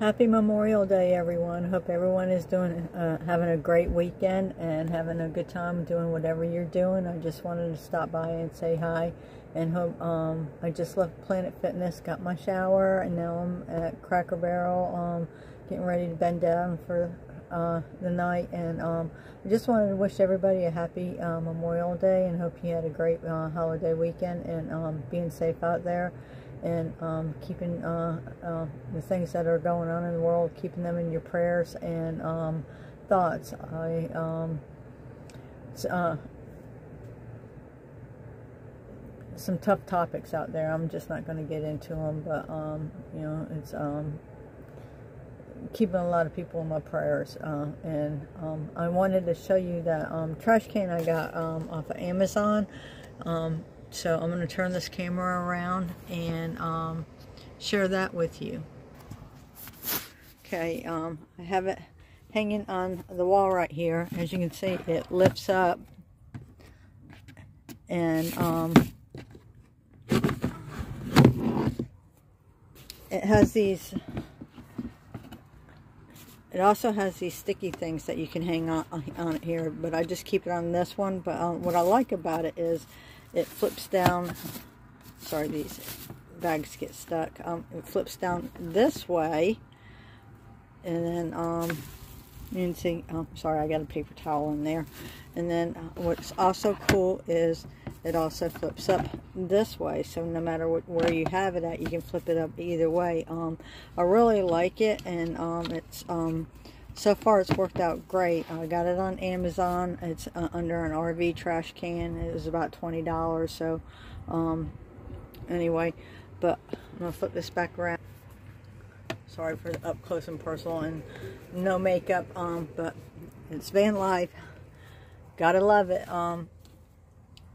Happy Memorial Day, everyone. Hope everyone is doing, uh, having a great weekend and having a good time doing whatever you're doing. I just wanted to stop by and say hi and hope, um, I just left Planet Fitness, got my shower, and now I'm at Cracker Barrel, um, getting ready to bend down for, uh, the night. And, um, I just wanted to wish everybody a happy, uh, Memorial Day and hope you had a great, uh, holiday weekend and, um, being safe out there and um, keeping uh, uh, the things that are going on in the world, keeping them in your prayers and um, thoughts. I um, uh, some tough topics out there. I'm just not going to get into them, but um, you know, it's um, keeping a lot of people in my prayers. Uh, and um, I wanted to show you that trash can I got off of Amazon. So I'm going to turn this camera around and um, share that with you. Okay, um, I have it hanging on the wall right here. As you can see, it lifts up and um, it has these it also has these sticky things that you can hang on, on it here, but I just keep it on this one. But um, what I like about it is it flips down. Sorry, these bags get stuck. Um, it flips down this way, and then um, you can see. Oh, sorry, I got a paper towel in there. And then uh, what's also cool is it also flips up this way. So no matter what, where you have it at, you can flip it up either way. Um, I really like it, and um, it's um, so far it's worked out great. I got it on Amazon. It's uh, under an RV trash can. It was about $20. So, um, anyway, but I'm to flip this back around. Sorry for the up close and personal and no makeup, um, but it's van life. Gotta love it. Um,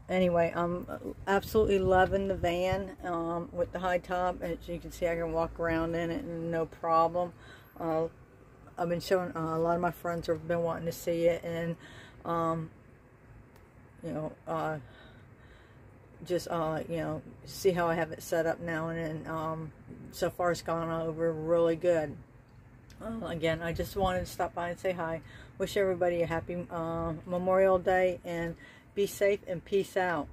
anyway, I'm absolutely loving the van um, with the high top. As you can see, I can walk around in it and no problem. Uh, I've been showing uh, a lot of my friends have been wanting to see it and um, you know uh, just uh, you know see how I have it set up now and, um, so far it's gone over really good. Again I just wanted to stop by and say hi. Wish everybody a happy uh, Memorial Day and be safe and peace out